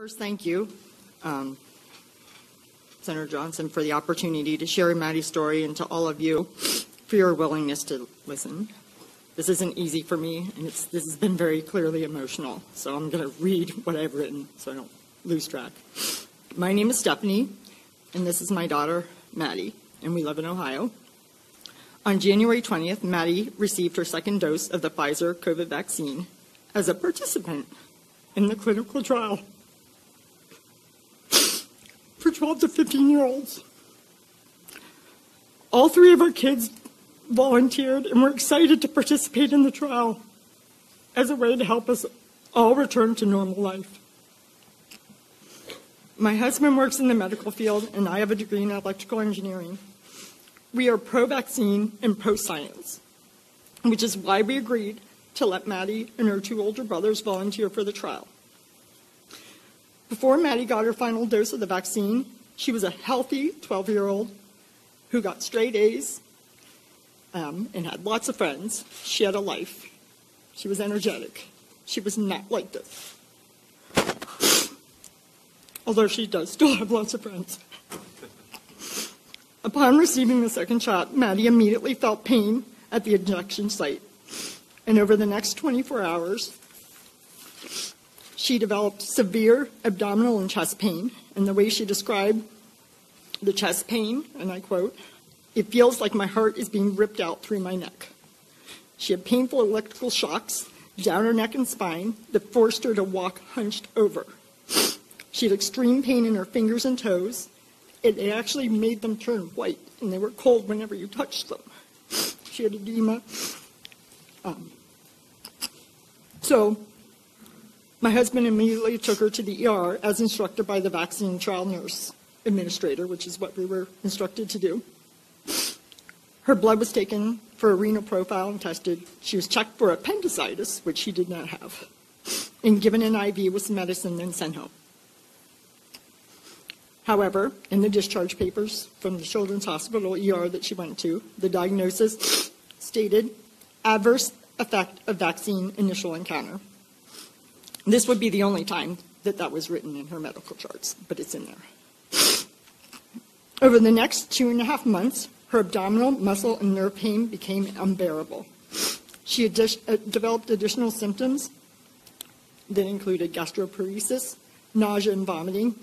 First, thank you, um, Senator Johnson, for the opportunity to share Maddie's story and to all of you for your willingness to listen. This isn't easy for me, and this has been very clearly emotional, so I'm going to read what I've written so I don't lose track. My name is Stephanie, and this is my daughter, Maddie, and we live in Ohio. On January 20th, Maddie received her second dose of the Pfizer COVID vaccine as a participant in the clinical trial for 12 to 15 year olds. All three of our kids volunteered and were excited to participate in the trial as a way to help us all return to normal life. My husband works in the medical field, and I have a degree in electrical engineering. We are pro vaccine and pro science, which is why we agreed to let Maddie and her two older brothers volunteer for the trial. Before Maddie got her final dose of the vaccine, she was a healthy 12 year old who got straight A's um, and had lots of friends. She had a life. She was energetic. She was not like this. Although she does still have lots of friends. Upon receiving the second shot, Maddie immediately felt pain at the injection site. And over the next 24 hours, she developed severe abdominal and chest pain. And the way she described the chest pain, and I quote, it feels like my heart is being ripped out through my neck. She had painful electrical shocks down her neck and spine that forced her to walk hunched over. She had extreme pain in her fingers and toes. It actually made them turn white, and they were cold whenever you touched them. She had edema. Um, so, my husband immediately took her to the ER as instructed by the vaccine trial nurse administrator, which is what we were instructed to do. Her blood was taken for a renal profile and tested. She was checked for appendicitis, which she did not have, and given an IV with some medicine, then sent home. However, in the discharge papers from the Children's Hospital ER that she went to, the diagnosis stated adverse effect of vaccine initial encounter. This would be the only time that that was written in her medical charts, but it's in there. Over the next two and a half months, her abdominal, muscle, and nerve pain became unbearable. She uh, developed additional symptoms that included gastroparesis, nausea and vomiting,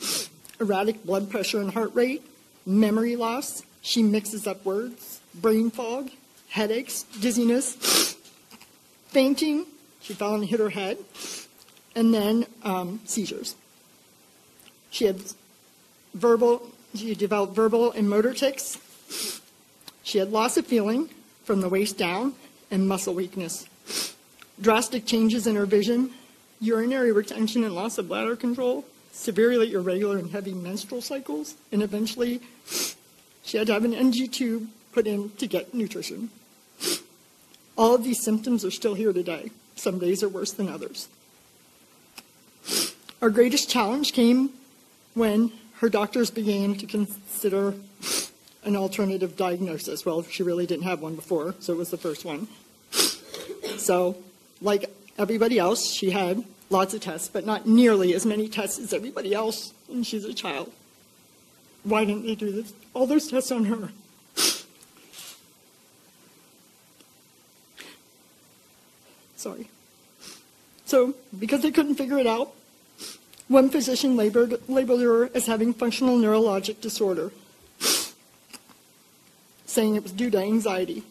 erratic blood pressure and heart rate, memory loss. She mixes up words, brain fog, headaches, dizziness, fainting. She fell and hit her head, and then um, seizures. She had verbal, she developed verbal and motor tics. She had loss of feeling from the waist down and muscle weakness. Drastic changes in her vision, urinary retention and loss of bladder control, severely irregular and heavy menstrual cycles, and eventually she had to have an NG tube put in to get nutrition. All of these symptoms are still here today. Some days are worse than others. Our greatest challenge came when her doctors began to consider an alternative diagnosis. Well, she really didn't have one before, so it was the first one. So, like everybody else, she had lots of tests, but not nearly as many tests as everybody else, and she's a child. Why didn't they do this? all those tests on her? Sorry. So, because they couldn't figure it out, one physician labeled, labeled her as having functional neurologic disorder, saying it was due to anxiety.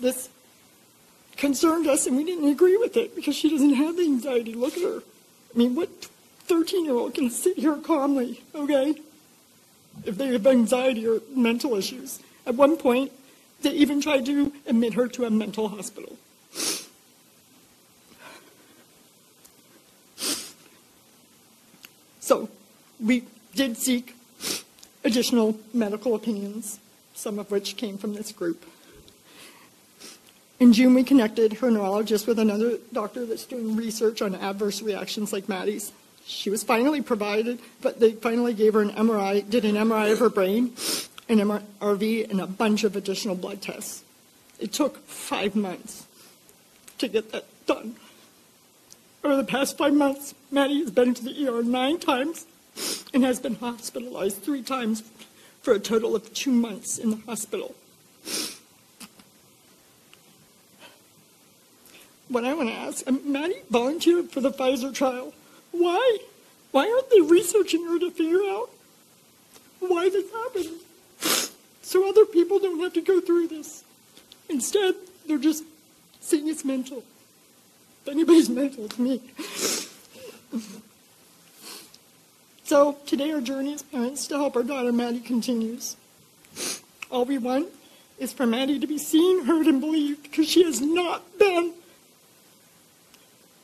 This concerned us, and we didn't agree with it because she doesn't have the anxiety. Look at her. I mean, what 13 year old can sit here calmly, okay? If they have anxiety or mental issues. At one point, they even tried to admit her to a mental hospital. So we did seek additional medical opinions, some of which came from this group. In June, we connected her neurologist with another doctor that's doing research on adverse reactions like Maddie's. She was finally provided, but they finally gave her an MRI, did an MRI of her brain, an MRV, and a bunch of additional blood tests. It took five months to get that done. Over the past five months, Maddie has been to the ER nine times and has been hospitalized three times for a total of two months in the hospital. What I want to ask, um, Maddie volunteered for the Pfizer trial. Why? Why aren't they researching her to figure out why this happened? So other people don't have to go through this. Instead, they're just saying it's mental. Anybody's mental, it's me. So today our journey as parents to help our daughter Maddie continues. All we want is for Maddie to be seen, heard, and believed because she has not been.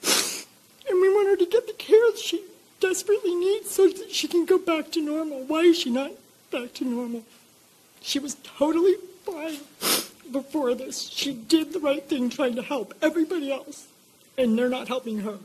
And we want her to get the care that she desperately needs so that she can go back to normal. Why is she not back to normal? She was totally fine before this. She did the right thing trying to help everybody else, and they're not helping her.